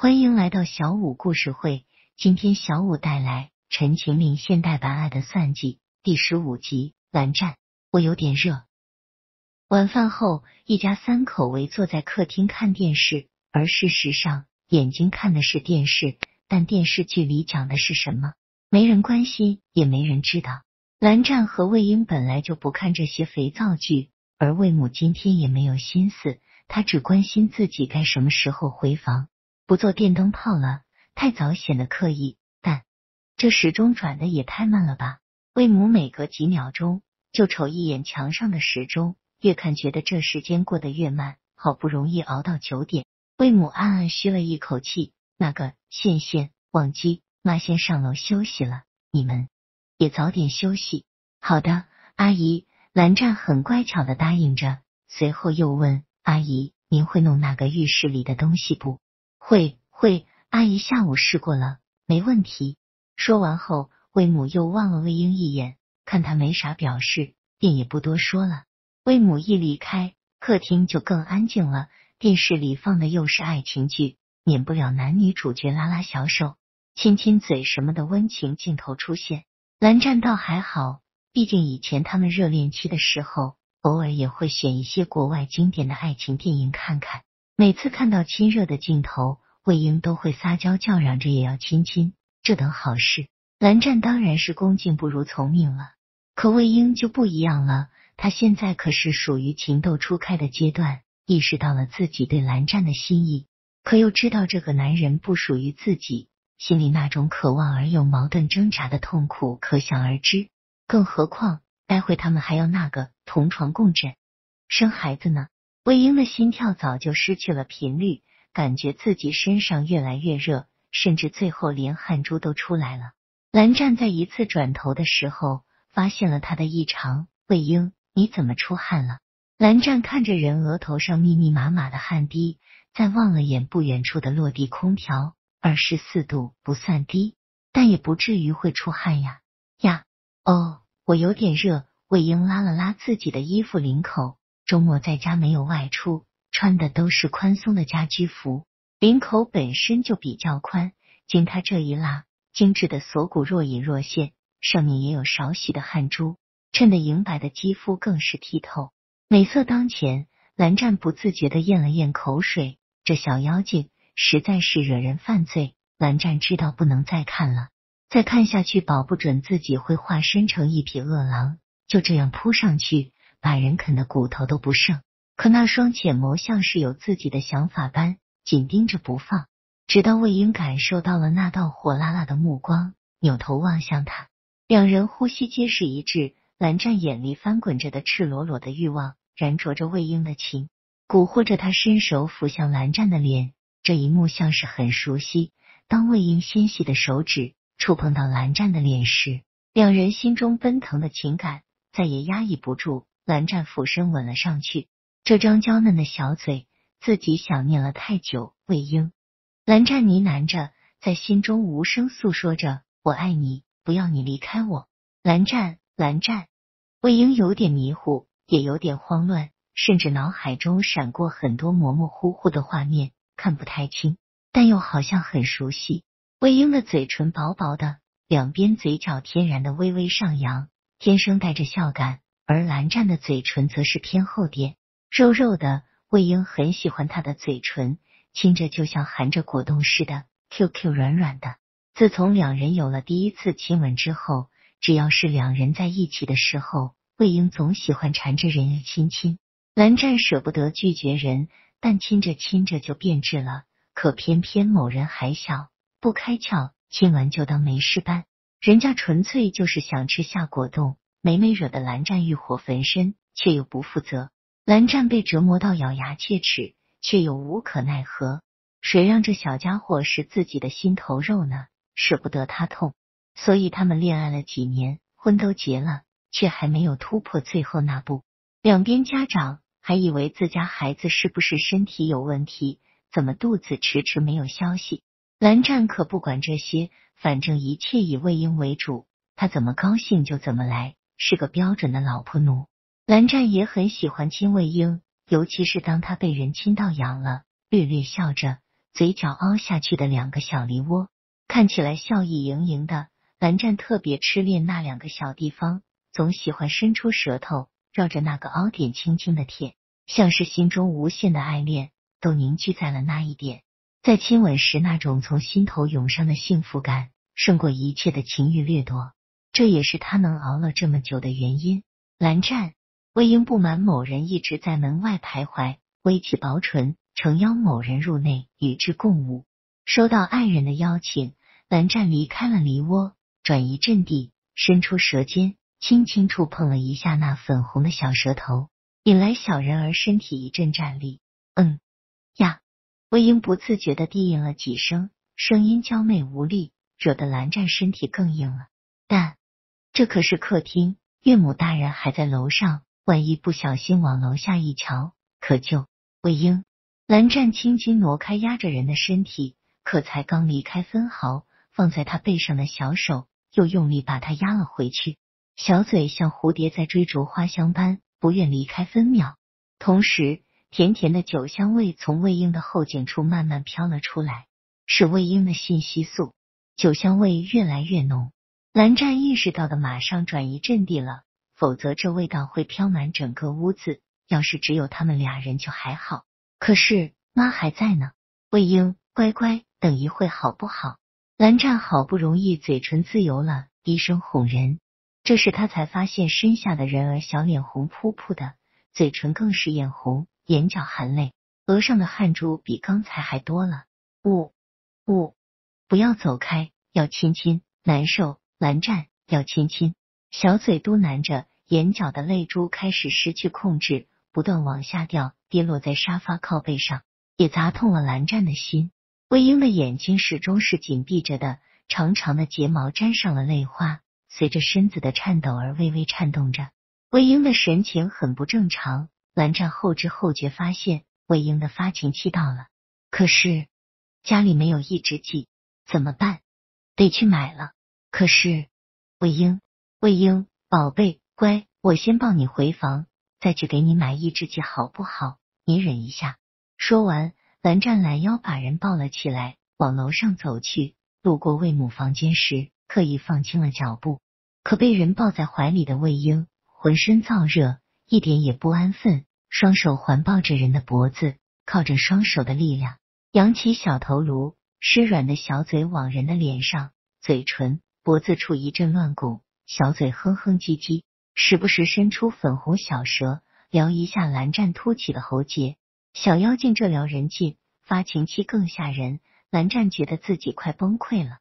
欢迎来到小五故事会。今天小五带来《陈情令》现代版《爱的算计》第十五集。蓝湛，我有点热。晚饭后，一家三口围坐在客厅看电视，而事实上，眼睛看的是电视，但电视剧里讲的是什么，没人关心，也没人知道。蓝湛和魏婴本来就不看这些肥皂剧，而魏母今天也没有心思，她只关心自己该什么时候回房。不做电灯泡了，太早显得刻意。但这时钟转的也太慢了吧？魏母每隔几秒钟就瞅一眼墙上的时钟，越看觉得这时间过得越慢。好不容易熬到九点，魏母暗暗吁了一口气。那个线线忘机，妈先上楼休息了，你们也早点休息。好的，阿姨。蓝湛很乖巧的答应着，随后又问阿姨：“您会弄那个浴室里的东西不？”会会，阿姨下午试过了，没问题。说完后，魏母又望了魏婴一眼，看他没啥表示，便也不多说了。魏母一离开，客厅就更安静了。电视里放的又是爱情剧，免不了男女主角拉拉小手、亲亲嘴什么的温情镜头出现。蓝湛倒还好，毕竟以前他们热恋期的时候，偶尔也会选一些国外经典的爱情电影看看。每次看到亲热的镜头，魏婴都会撒娇叫嚷着也要亲亲。这等好事，蓝湛当然是恭敬不如从命了。可魏婴就不一样了，他现在可是属于情窦初开的阶段，意识到了自己对蓝湛的心意，可又知道这个男人不属于自己，心里那种渴望而又矛盾挣扎的痛苦可想而知。更何况，待会他们还要那个同床共枕，生孩子呢。魏婴的心跳早就失去了频率，感觉自己身上越来越热，甚至最后连汗珠都出来了。蓝湛在一次转头的时候发现了他的异常。魏婴，你怎么出汗了？蓝湛看着人额头上密密麻麻的汗滴，再望了眼不远处的落地空调，二十四度不算低，但也不至于会出汗呀呀。哦，我有点热。魏婴拉了拉自己的衣服领口。周末在家没有外出，穿的都是宽松的家居服，领口本身就比较宽，经他这一拉，精致的锁骨若隐若现，上面也有少许的汗珠，衬得莹白的肌肤更是剔透，美色当前。蓝湛不自觉的咽了咽口水，这小妖精实在是惹人犯罪。蓝湛知道不能再看了，再看下去，保不准自己会化身成一匹恶狼，就这样扑上去。把人啃的骨头都不剩，可那双浅眸像是有自己的想法般紧盯着不放，直到魏婴感受到了那道火辣辣的目光，扭头望向他，两人呼吸皆是一致。蓝湛眼里翻滚着的赤裸裸的欲望，燃灼着魏婴的情，蛊惑着他伸手抚向蓝湛的脸。这一幕像是很熟悉。当魏婴纤细的手指触碰到蓝湛的脸时，两人心中奔腾的情感再也压抑不住。蓝湛俯身吻了上去，这张娇嫩的小嘴，自己想念了太久。魏婴，蓝湛呢喃着，在心中无声诉说着：“我爱你，不要你离开我。”蓝湛，蓝湛。魏婴有点迷糊，也有点慌乱，甚至脑海中闪过很多模模糊糊的画面，看不太清，但又好像很熟悉。魏婴的嘴唇薄薄的，两边嘴角天然的微微上扬，天生带着笑感。而蓝湛的嘴唇则是偏厚点，肉肉的。魏婴很喜欢他的嘴唇，亲着就像含着果冻似的，Q Q 软软的。自从两人有了第一次亲吻之后，只要是两人在一起的时候，魏婴总喜欢缠着人亲亲。蓝湛舍不得拒绝人，但亲着亲着就变质了。可偏偏某人还小，不开窍，亲完就当没事办。人家纯粹就是想吃下果冻。每每惹得蓝湛欲火焚身，却又不负责。蓝湛被折磨到咬牙切齿，却又无可奈何。谁让这小家伙是自己的心头肉呢？舍不得他痛，所以他们恋爱了几年，婚都结了，却还没有突破最后那步。两边家长还以为自家孩子是不是身体有问题，怎么肚子迟迟没有消息？蓝湛可不管这些，反正一切以魏婴为主，他怎么高兴就怎么来。是个标准的老婆奴，蓝湛也很喜欢亲魏婴，尤其是当他被人亲到痒了，略略笑着，嘴角凹下去的两个小梨窝，看起来笑意盈盈的。蓝湛特别痴恋那两个小地方，总喜欢伸出舌头绕着那个凹点轻轻的舔，像是心中无限的爱恋都凝聚在了那一点。在亲吻时，那种从心头涌上的幸福感，胜过一切的情欲掠夺。这也是他能熬了这么久的原因。蓝湛，魏婴不满某人一直在门外徘徊，微起薄唇，诚邀某人入内与之共舞。收到爱人的邀请，蓝湛离开了梨窝。转移阵地，伸出舌尖，轻轻触碰了一下那粉红的小舌头，引来小人儿身体一阵战栗。嗯呀，魏婴不自觉的低吟了几声，声音娇媚无力，惹得蓝湛身体更硬了。但这可是客厅，岳母大人还在楼上，万一不小心往楼下一瞧，可就……魏婴，蓝湛轻轻挪开压着人的身体，可才刚离开分毫，放在他背上的小手。又用力把他压了回去，小嘴像蝴蝶在追逐花香般不愿离开分秒。同时，甜甜的酒香味从魏婴的后颈处慢慢飘了出来，是魏婴的信息素。酒香味越来越浓，蓝湛意识到的马上转移阵地了，否则这味道会飘满整个屋子。要是只有他们俩人就还好，可是妈还在呢。魏婴，乖乖，等一会好不好？蓝湛好不容易嘴唇自由了，低声哄人。这时他才发现身下的人儿小脸红扑扑的，嘴唇更是眼红，眼角含泪，额上的汗珠比刚才还多了。呜呜，不要走开，要亲亲，难受。蓝湛要亲亲，小嘴嘟囔着，眼角的泪珠开始失去控制，不断往下掉，跌落在沙发靠背上，也砸痛了蓝湛的心。魏婴的眼睛始终是紧闭着的，长长的睫毛沾上了泪花，随着身子的颤抖而微微颤动着。魏婴的神情很不正常，蓝湛后知后觉发现魏婴的发情期到了，可是家里没有抑制剂，怎么办？得去买了。可是魏婴，魏婴，宝贝，乖，我先抱你回房，再去给你买抑制剂，好不好？你忍一下。说完。蓝湛拦腰把人抱了起来，往楼上走去。路过魏母房间时，刻意放轻了脚步。可被人抱在怀里的魏婴浑身燥热，一点也不安分，双手环抱着人的脖子，靠着双手的力量，扬起小头颅，湿软的小嘴往人的脸上、嘴唇、脖子处一阵乱拱，小嘴哼哼唧唧，时不时伸出粉红小舌，撩一下蓝湛凸起的喉结。小妖精这撩人劲，发情期更吓人。蓝湛觉得自己快崩溃了。